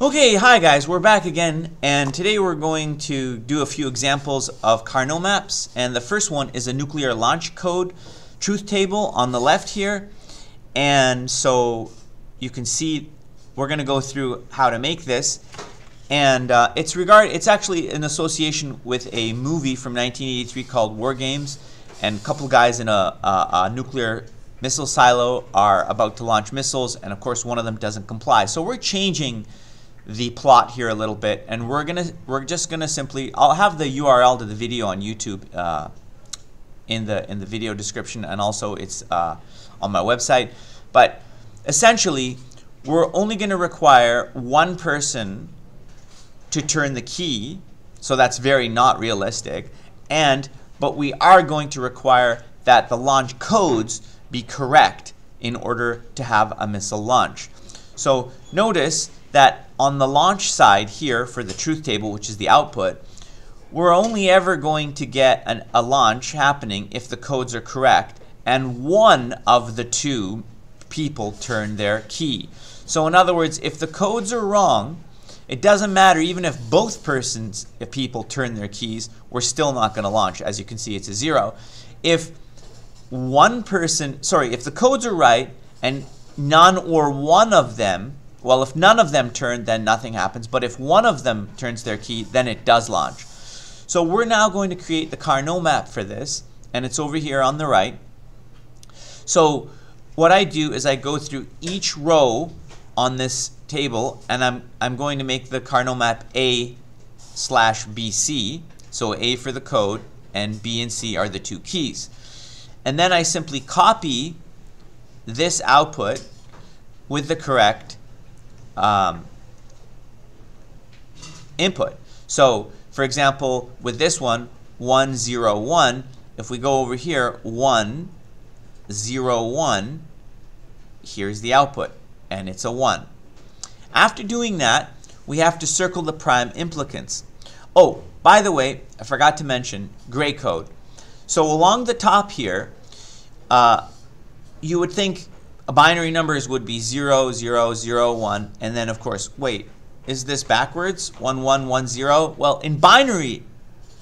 Okay, hi guys, we're back again, and today we're going to do a few examples of Karnaugh maps. And the first one is a nuclear launch code truth table on the left here. And so you can see we're going to go through how to make this. And uh, it's regard it's actually in association with a movie from 1983 called War Games, and a couple guys in a, a, a nuclear missile silo are about to launch missiles, and of course one of them doesn't comply. So we're changing the plot here a little bit, and we're gonna we're just gonna simply I'll have the URL to the video on YouTube uh, in the in the video description, and also it's uh, on my website. But essentially, we're only to require one person to turn the key, so that's very not realistic. And but we are going to require that the launch codes be correct in order to have a missile launch. So notice that on the launch side here for the truth table, which is the output, we're only ever going to get an, a launch happening if the codes are correct and one of the two people turn their key. So in other words, if the codes are wrong, it doesn't matter even if both persons, if people turn their keys, we're still not going to launch. As you can see, it's a zero. If one person, sorry, if the codes are right and none or one of them well, if none of them turn, then nothing happens. But if one of them turns their key, then it does launch. So we're now going to create the Karnaugh map for this, and it's over here on the right. So what I do is I go through each row on this table, and I'm, I'm going to make the Karnaugh map A slash BC. So A for the code, and B and C are the two keys. And then I simply copy this output with the correct um, input. So, for example, with this one, 1, 0, 1, if we go over here, 1, 0, 1, here's the output, and it's a 1. After doing that, we have to circle the prime implicants. Oh, by the way, I forgot to mention gray code. So along the top here, uh, you would think binary numbers would be 0, 0, 0, 1, and then of course, wait, is this backwards? 1, 1, 1, 0? Well, in binary,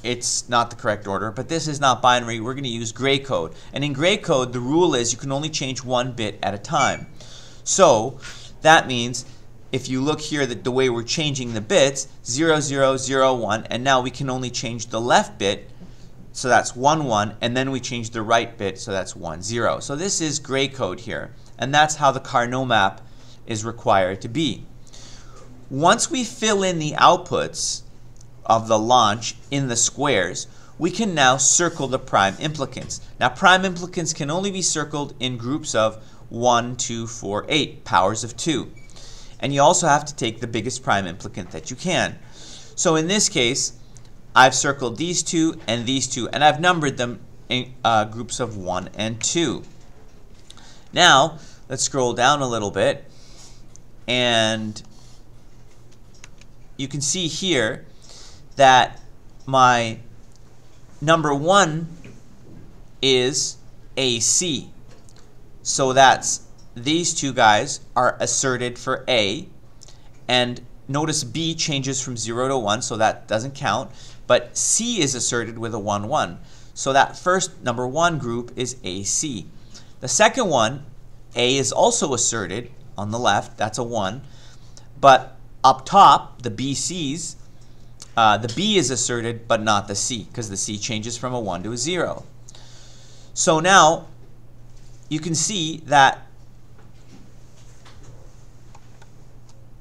it's not the correct order, but this is not binary. We're going to use gray code. And in gray code, the rule is you can only change one bit at a time. So that means if you look here, that the way we're changing the bits, 0, 0, 0, 1, and now we can only change the left bit so that's 1, 1, and then we change the right bit, so that's 1, 0. So this is gray code here, and that's how the Karnaugh map is required to be. Once we fill in the outputs of the launch in the squares, we can now circle the prime implicants. Now prime implicants can only be circled in groups of 1, 2, 4, 8, powers of 2. And you also have to take the biggest prime implicant that you can. So in this case, I've circled these two and these two, and I've numbered them in uh, groups of 1 and 2. Now, let's scroll down a little bit, and you can see here that my number 1 is AC. So that's these two guys are asserted for A, and notice B changes from 0 to 1, so that doesn't count. But C is asserted with a 1, 1. So that first number 1 group is AC. The second one, A is also asserted on the left. That's a 1. But up top, the BCs, uh, the B is asserted, but not the C, because the C changes from a 1 to a 0. So now, you can see that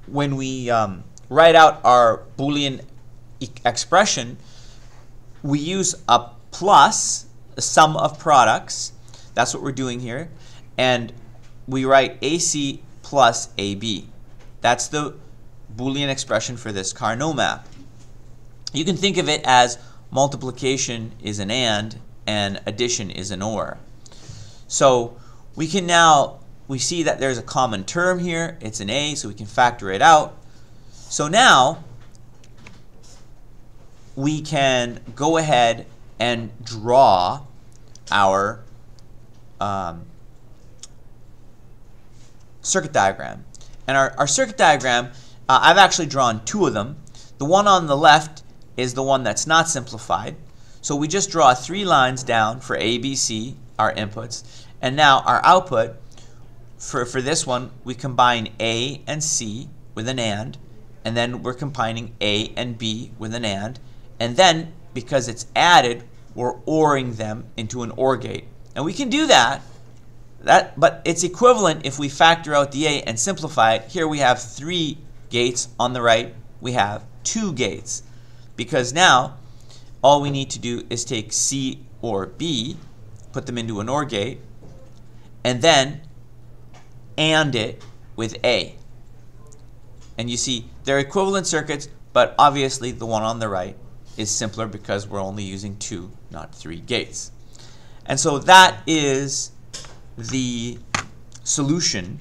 when we um, write out our Boolean expression, we use a plus, a sum of products. That's what we're doing here. And we write AC plus AB. That's the Boolean expression for this Karnaugh map. You can think of it as multiplication is an AND and addition is an OR. So we can now, we see that there's a common term here. It's an A, so we can factor it out. So now we can go ahead and draw our um, circuit diagram. And our, our circuit diagram Uh, I've actually drawn two of them. The one on the left is the one that's not simplified. So we just draw three lines down for A, B, C, our inputs. And now our output, for, for this one, we combine A and C with an AND. And then we're combining A and B with an AND. And then, because it's added, we're ORing them into an OR gate. And we can do that, that, but it's equivalent if we factor out the A and simplify it. Here we have three gates. On the right, we have two gates. Because now, all we need to do is take C or B, put them into an OR gate, and then AND it with A. And you see, they're equivalent circuits, but obviously the one on the right is simpler because we're only using two, not three gates. And so that is the solution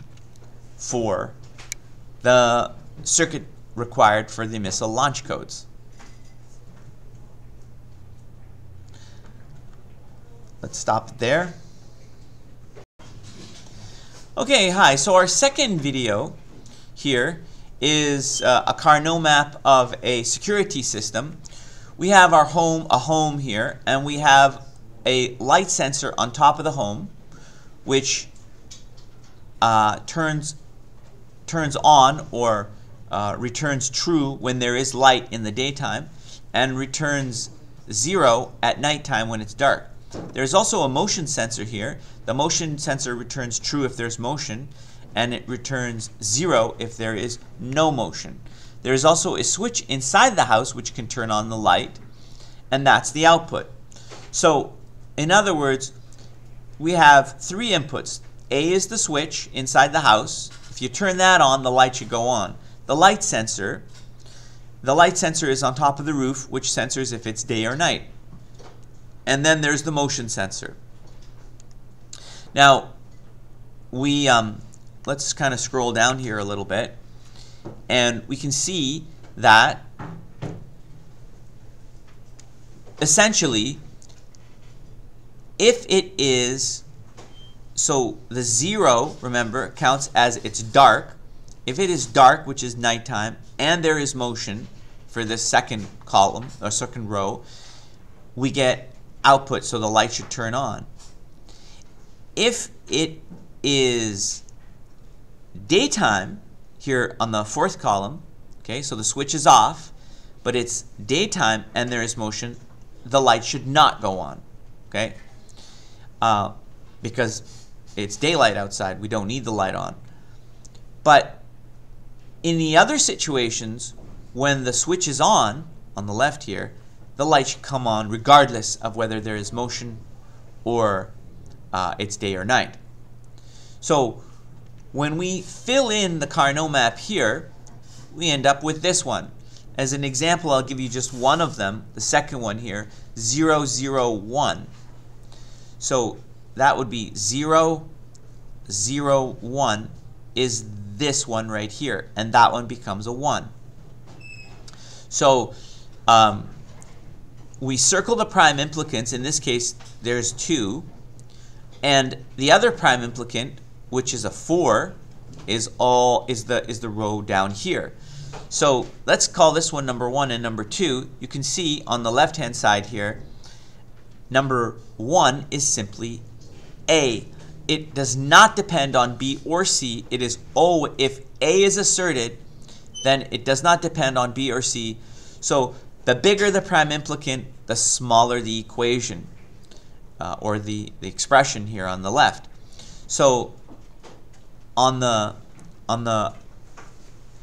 for the circuit required for the missile launch codes. Let's stop there. Okay, hi. So our second video here is uh, a Karnaugh map of a security system. We have our home, a home here, and we have a light sensor on top of the home, which uh, turns turns on or uh, returns true when there is light in the daytime, and returns zero at nighttime when it's dark. There's also a motion sensor here. The motion sensor returns true if there's motion, and it returns zero if there is no motion. There is also a switch inside the house which can turn on the light, and that's the output. So, in other words, we have three inputs. A is the switch inside the house. If you turn that on, the light should go on. The light sensor, the light sensor is on top of the roof, which sensors if it's day or night. And then there's the motion sensor. Now, we um, let's kind of scroll down here a little bit, and we can see that essentially, if it is so the zero, remember, counts as it's dark. If it is dark, which is nighttime, and there is motion for this second column or second row, we get output, so the light should turn on. If it is daytime, here on the fourth column, okay, so the switch is off, but it's daytime and there is motion, the light should not go on, okay? Uh, because it's daylight outside, we don't need the light on. But in the other situations, when the switch is on, on the left here, the light should come on regardless of whether there is motion or uh, it's day or night. So when we fill in the Karnaugh map here, we end up with this one. As an example, I'll give you just one of them, the second one here, 0, 0, 1. So that would be 0, 0, 1 is this one right here, and that one becomes a 1. So um, we circle the prime implicants. In this case, there's two. And the other prime implicant, which is a 4, is all is the is the row down here. So let's call this one number 1 and number 2. You can see on the left-hand side here, number 1 is simply A. It does not depend on B or C. It is O. If A is asserted, then it does not depend on B or C. So the bigger the prime implicant, the smaller the equation uh, or the, the expression here on the left. So on the on the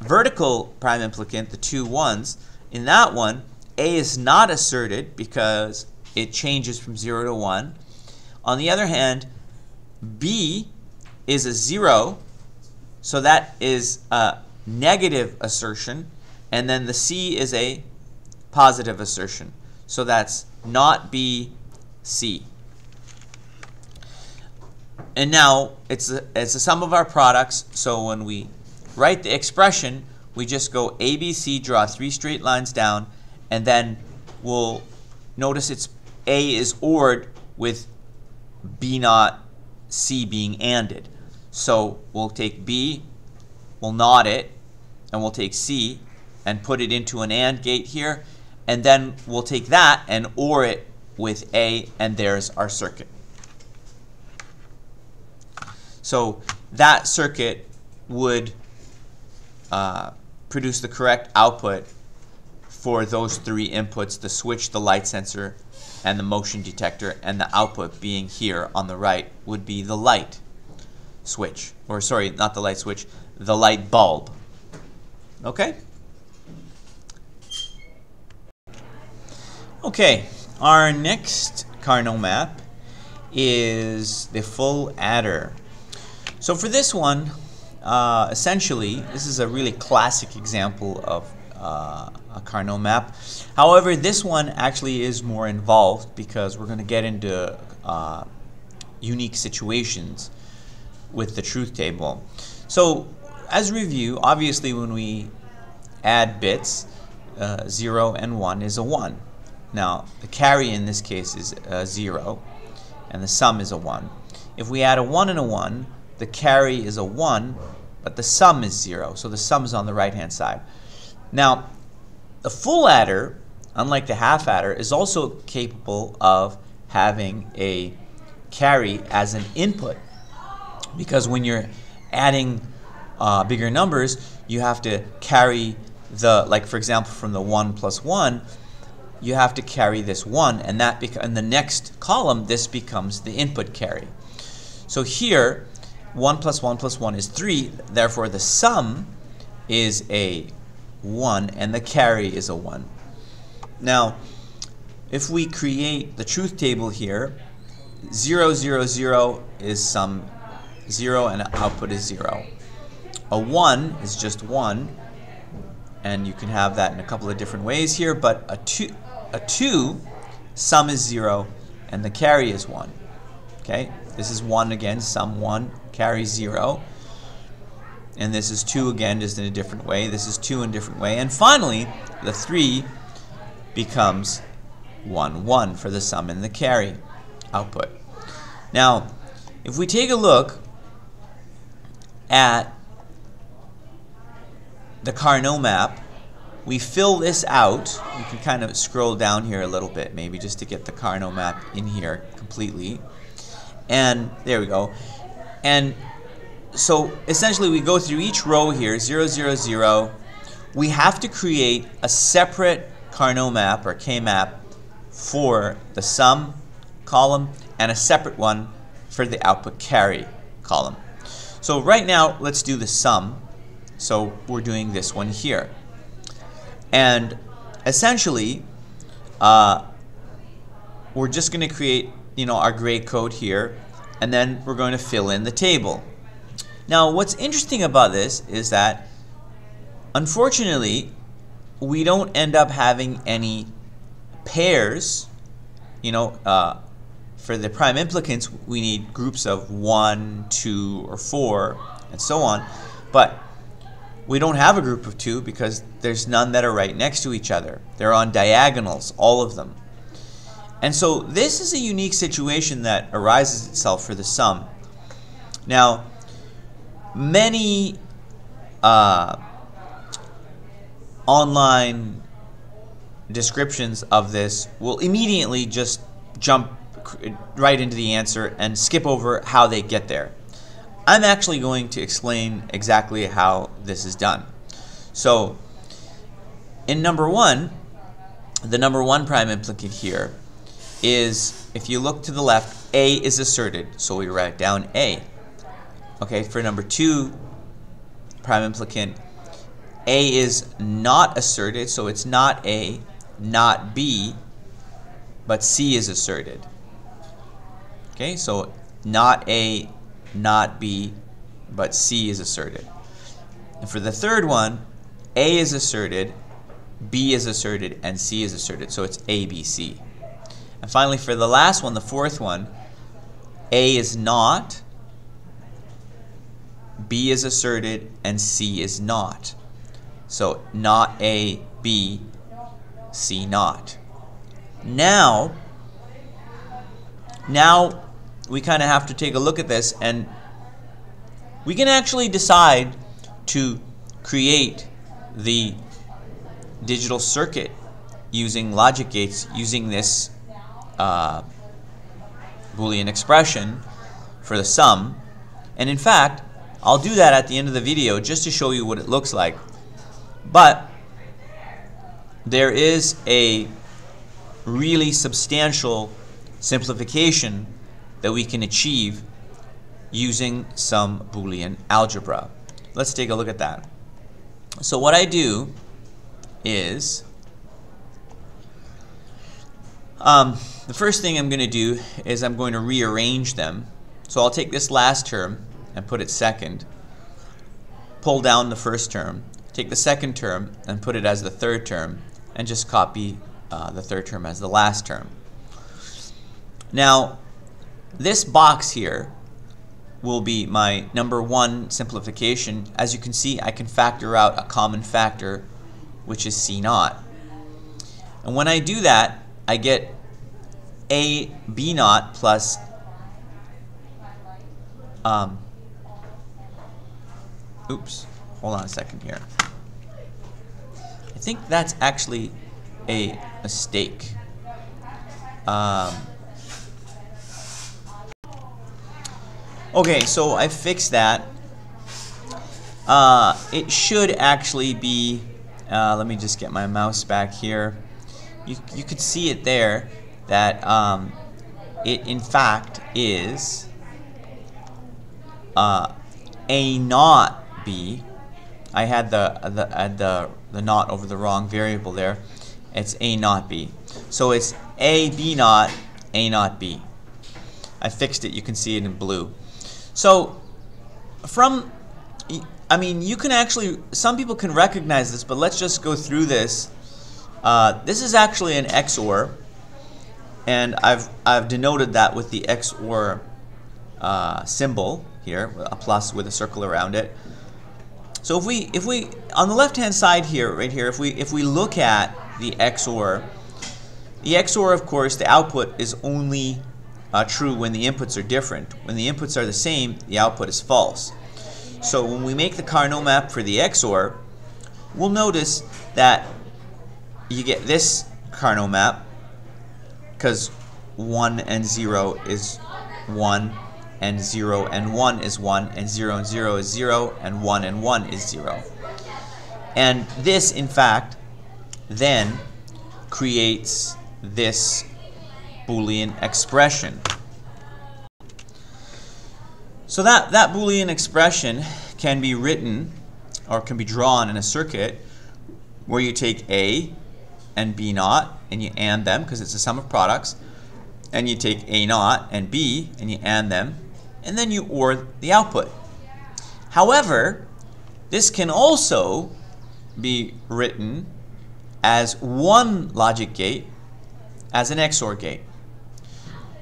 vertical prime implicant, the two ones, in that one, A is not asserted because it changes from 0 to 1. On the other hand, B is a 0, so that is a negative assertion, and then the C is a positive assertion. So that's not B, C. And now it's it's a sum of our products. So when we write the expression, we just go A, B, C, draw three straight lines down, and then we'll notice it's A is ORed with B not C being ANDed. So we'll take B, we'll NOT it, and we'll take C and put it into an AND gate here, and then we'll take that and OR it with A, and there's our circuit. So that circuit would uh, produce the correct output for those three inputs, the switch, the light sensor, and the motion detector, and the output being here on the right would be the light switch, or sorry, not the light switch, the light bulb. Okay? Okay, our next Karnaugh map is the full adder. So for this one, uh, essentially, this is a really classic example of uh, a Karnaugh map. However, this one actually is more involved because we're going to get into uh, unique situations with the truth table. So as review, obviously when we add bits, uh, 0 and 1 is a 1. Now, the carry in this case is a 0, and the sum is a 1. If we add a 1 and a 1, the carry is a 1, but the sum is 0, so the sum is on the right-hand side. Now, the full adder, unlike the half adder, is also capable of having a carry as an input. Because when you're adding uh, bigger numbers, you have to carry the, like for example, from the 1 plus 1, you have to carry this 1, and that in the next column, this becomes the input carry. So here, 1 plus 1 plus 1 is 3, therefore the sum is a 1 and the carry is a 1. Now, if we create the truth table here, 0, 0, 0 is sum 0 and output is 0. A 1 is just 1, and you can have that in a couple of different ways here, but a 2, a 2 sum is 0 and the carry is 1. Okay, this is 1 again, sum 1, carry 0. And this is 2 again, just in a different way. This is 2 in a different way. And finally, the 3 becomes 1, 1 for the sum and the carry output. Now, if we take a look at the Karnaugh map, we fill this out. You can kind of scroll down here a little bit, maybe just to get the Karnaugh map in here completely. And there we go. And so essentially we go through each row here, 0, 0, 0. We have to create a separate Karnaugh map or K-map for the sum column and a separate one for the output carry column. So right now, let's do the sum. So we're doing this one here. And essentially, uh, we're just going to create, you know, our gray code here, and then we're going to fill in the table. Now, what's interesting about this is that, unfortunately, we don't end up having any pairs, you know, uh, for the prime implicants, we need groups of one, two, or four, and so on. But we don't have a group of two because there's none that are right next to each other. They're on diagonals, all of them. And so this is a unique situation that arises itself for the sum. Now, many uh, online descriptions of this will immediately just jump right into the answer and skip over how they get there. I'm actually going to explain exactly how this is done. So in number one, the number one prime implicant here is, if you look to the left, A is asserted, so we write down A. Okay, for number two prime implicant, A is not asserted, so it's not A, not B, but C is asserted. Okay, so not A, not B, but C is asserted. And for the third one, A is asserted, B is asserted, and C is asserted. So it's A, B, C. And finally, for the last one, the fourth one, A is not, B is asserted, and C is not. So not A, B, C not. Now, now we kind of have to take a look at this and we can actually decide to create the digital circuit using logic gates using this uh, Boolean expression for the sum. And in fact, I'll do that at the end of the video just to show you what it looks like. But there is a really substantial simplification that we can achieve using some Boolean algebra. Let's take a look at that. So what I do is um, the first thing I'm going to do is I'm going to rearrange them. So I'll take this last term and put it second, pull down the first term, take the second term and put it as the third term, and just copy uh, the third term as the last term. Now, this box here will be my number one simplification. As you can see, I can factor out a common factor, which is C naught. And when I do that, I get A B naught plus um, oops, hold on a second here. I think that's actually a mistake. Um, okay, so I fixed that. Uh, it should actually be, uh, let me just get my mouse back here. You, you could see it there that um, it in fact is uh, a not b. I had the, the, had the, the naught over the wrong variable there. It's a not b. So it's a b not a not b. I fixed it. You can see it in blue. So from, I mean, you can actually, some people can recognize this, but let's just go through this. Uh, this is actually an XOR, and I've, I've denoted that with the XOR uh, symbol here, a plus with a circle around it. So if we, if we, on the left-hand side here, right here, if we, if we look at the XOR, the XOR, of course, the output is only uh, true when the inputs are different. When the inputs are the same, the output is false. So when we make the Karnaugh map for the XOR, we'll notice that you get this Karnaugh map because 1 and 0 is 1 and 0 and 1 is 1 and 0 and 0 is 0 and 1 and 1 is 0. And this, in fact, then creates this Boolean expression. So that, that Boolean expression can be written or can be drawn in a circuit where you take A and B naught and you AND them because it's a sum of products and you take A naught and B and you AND them and then you OR the output. However, this can also be written as one logic gate as an XOR gate.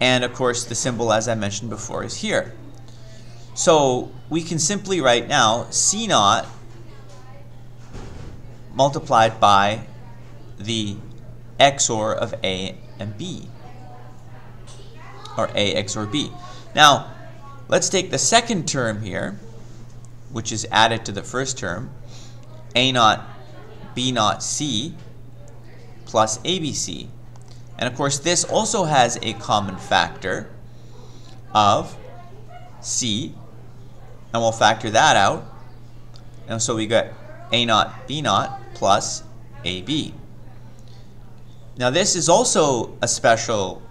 And of course, the symbol, as I mentioned before, is here. So we can simply write now C naught multiplied by the XOR of A and B, or A XOR B. Now, let's take the second term here, which is added to the first term, A naught B naught C plus ABC. And of course, this also has a common factor of C, and we'll factor that out. And so we get A naught, B naught plus AB. Now this is also a special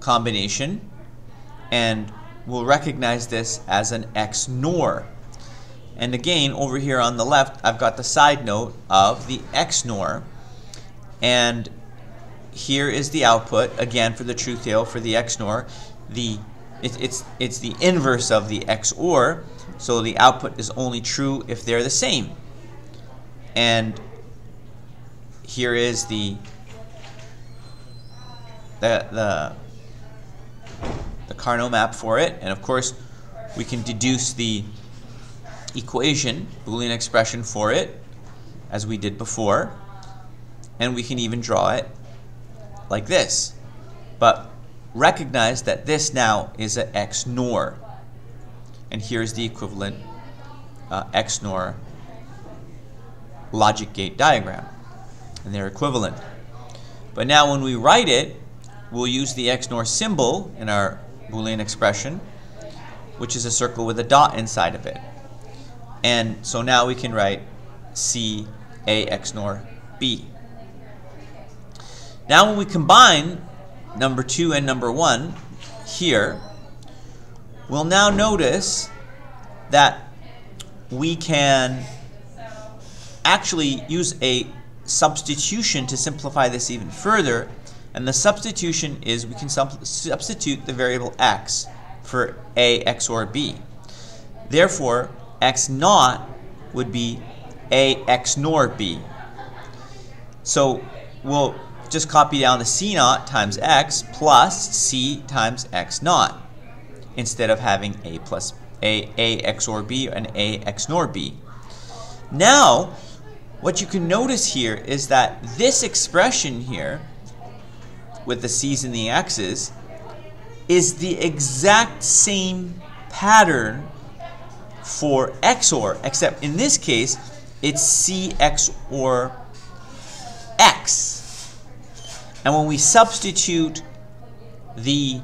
combination, and we'll recognize this as an XNOR. And again, over here on the left, I've got the side note of the XNOR. And here is the output, again for the truth table for the XNOR. The, it, it's, it's the inverse of the XOR, so the output is only true if they're the same. And here is the, the, the, the Karnaugh map for it. And of course, we can deduce the equation, Boolean expression for it, as we did before. And we can even draw it like this. But recognize that this now is an XNOR. And here's the equivalent uh, XNOR logic gate diagram, and they're equivalent. But now when we write it, we'll use the XNOR symbol in our Boolean expression, which is a circle with a dot inside of it. And so now we can write C A XNOR B. Now when we combine number 2 and number 1 here, we'll now notice that we can actually use a substitution to simplify this even further. And the substitution is we can substitute the variable x for a XOR b. Therefore, x naught would be a x XNOR b. So we'll just copy down the c naught times x plus c times x naught instead of having a plus a, a XOR b and a x XNOR b. Now, what you can notice here is that this expression here with the c's and the x's is the exact same pattern for XOR, except in this case, it's C XOR X. And when we substitute the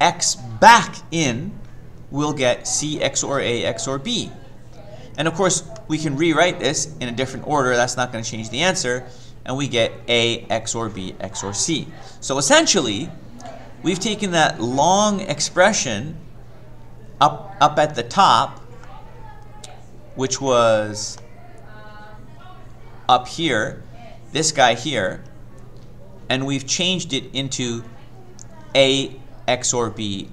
X back in, we'll get C XOR A XOR B. And of course, we can rewrite this in a different order. That's not going to change the answer. And we get A XOR B XOR C. So essentially, we've taken that long expression up, up at the top, which was up here, this guy here, and we've changed it into A XOR B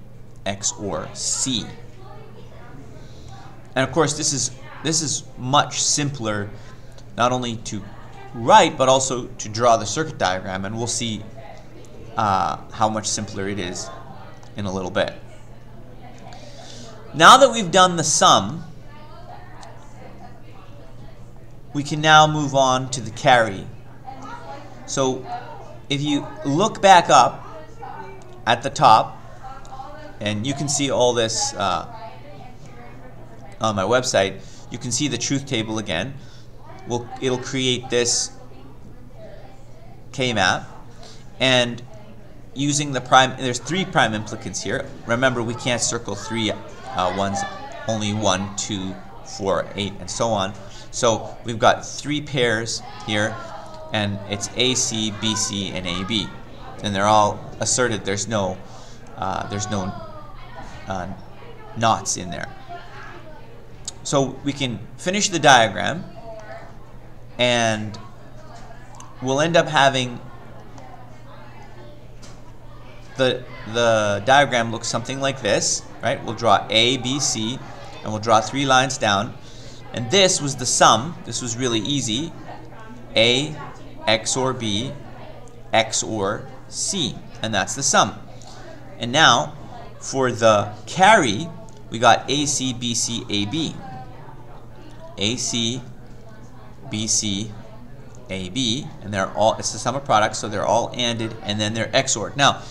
XOR C. And of course, this is this is much simpler, not only to write but also to draw the circuit diagram, and we'll see uh, how much simpler it is in a little bit. Now that we've done the sum, we can now move on to the carry. So if you look back up at the top, and you can see all this uh, on my website, you can see the truth table again. We'll, it'll create this K-map, and using the prime, there's three prime implicants here. Remember, we can't circle three uh, ones, only one, two, four, eight, and so on. So we've got three pairs here, and it's AC, BC, and AB, and they're all asserted. There's no, uh, there's no uh, knots in there. So we can finish the diagram, and we'll end up having the, the diagram looks something like this, right? We'll draw A, B, C, and we'll draw three lines down. And this was the sum. This was really easy. A, XOR B, XOR C. And that's the sum. And now, for the carry, we got AC, BC, AB. AC, BC, AB, and they're all, it's the sum of products, so they're all ANDed, and then they're XORed. Now,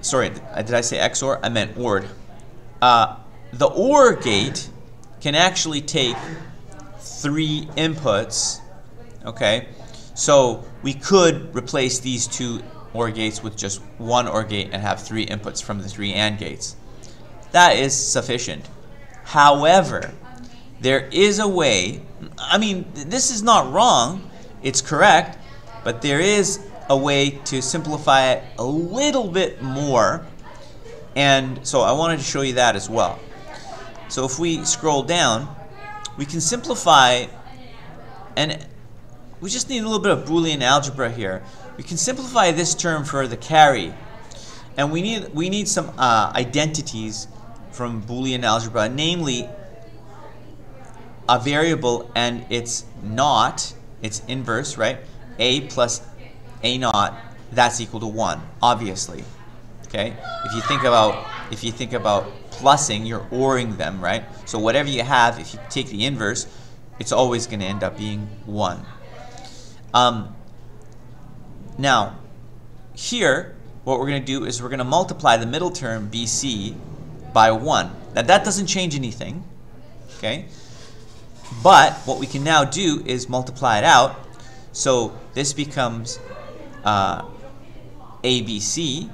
sorry, did I say XOR? I meant ORed. Uh, the OR gate can actually take three inputs, okay? So we could replace these two OR gates with just one OR gate and have three inputs from the three AND gates. That is sufficient. However, there is a way, I mean, this is not wrong, it's correct, but there is a way to simplify it a little bit more. And so I wanted to show you that as well. So if we scroll down, we can simplify, and we just need a little bit of Boolean algebra here. We can simplify this term for the carry, and we need we need some uh, identities from Boolean algebra, namely a variable and its not, its inverse, right? A plus A naught, that's equal to 1, obviously. Okay? If you think about if you think about plussing, you're oring them, right? So whatever you have, if you take the inverse, it's always going to end up being 1. Um, now, here, what we're going to do is we're going to multiply the middle term, BC, by 1. Now, that doesn't change anything, okay? But what we can now do is multiply it out. So this becomes uh, ABC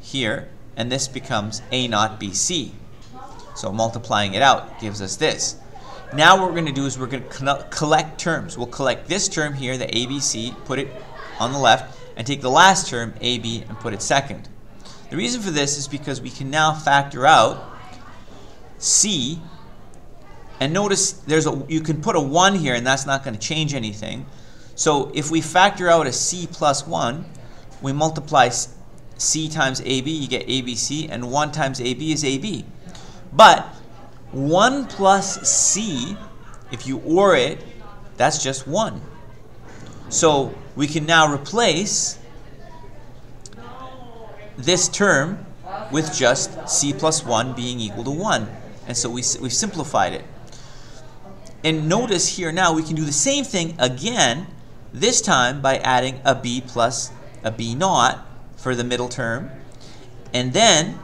here, and this becomes A naught BC. So multiplying it out gives us this. Now what we're going to do is we're going to collect terms. We'll collect this term here, the ABC, put it on the left, and take the last term, AB, and put it second. The reason for this is because we can now factor out C, and notice there's a you can put a 1 here, and that's not going to change anything. So if we factor out a C plus 1, we multiply C times AB, you get ABC, and 1 times AB is AB. But 1 plus C, if you OR it, that's just 1. So we can now replace this term with just c plus 1 being equal to 1. And so we, we've simplified it. And notice here now we can do the same thing again, this time by adding a b plus a b naught for the middle term. And then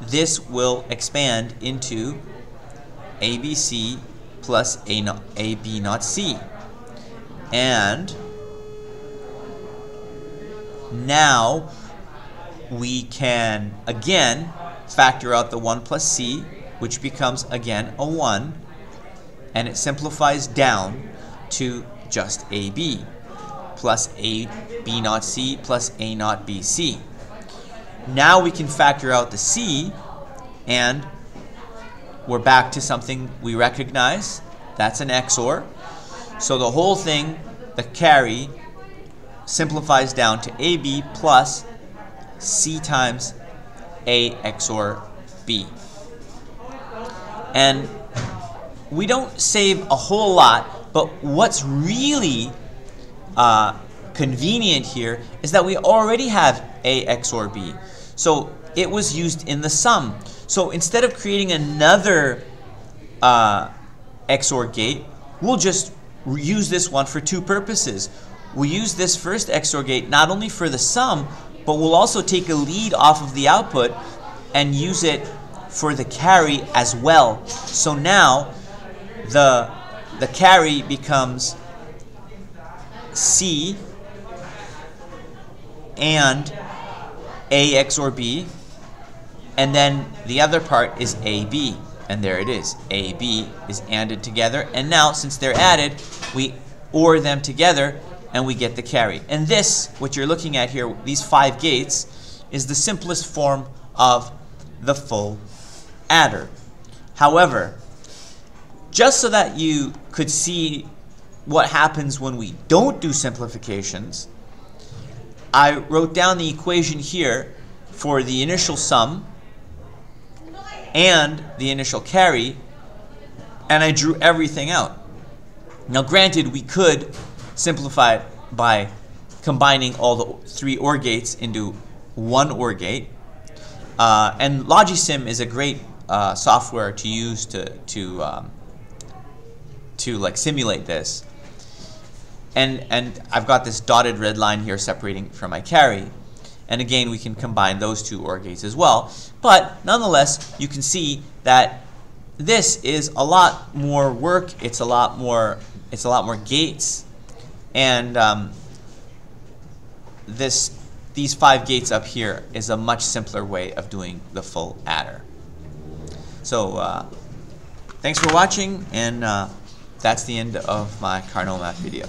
this will expand into abc plus a, not, a b naught c. And now we can again factor out the 1 plus c, which becomes again a 1, and it simplifies down to just ab plus a b naught c plus a naught bc. Now we can factor out the c, and we're back to something we recognize. That's an XOR. So the whole thing, the carry, simplifies down to AB plus C times A XOR B. And we don't save a whole lot, but what's really uh, convenient here is that we already have A XOR B. So it was used in the sum. So instead of creating another uh, XOR gate, we'll just use this one for two purposes we use this first XOR gate not only for the sum, but we'll also take a lead off of the output and use it for the carry as well. So now the, the carry becomes C and A XOR B, and then the other part is AB. And there it is. AB is ANDed together. And now, since they're added, we OR them together and we get the carry. And this, what you're looking at here, these five gates, is the simplest form of the full adder. However, just so that you could see what happens when we don't do simplifications, I wrote down the equation here for the initial sum and the initial carry, and I drew everything out. Now granted, we could simplify it by combining all the three OR gates into one OR gate. Uh, and Logisim is a great uh, software to use to to um, to like simulate this. And and I've got this dotted red line here separating from my carry. And again, we can combine those two OR gates as well. But nonetheless, you can see that this is a lot more work. It's a lot more. It's a lot more gates and um, this, these five gates up here is a much simpler way of doing the full adder. So uh, thanks for watching, and uh, that's the end of my Karnaugh Math video.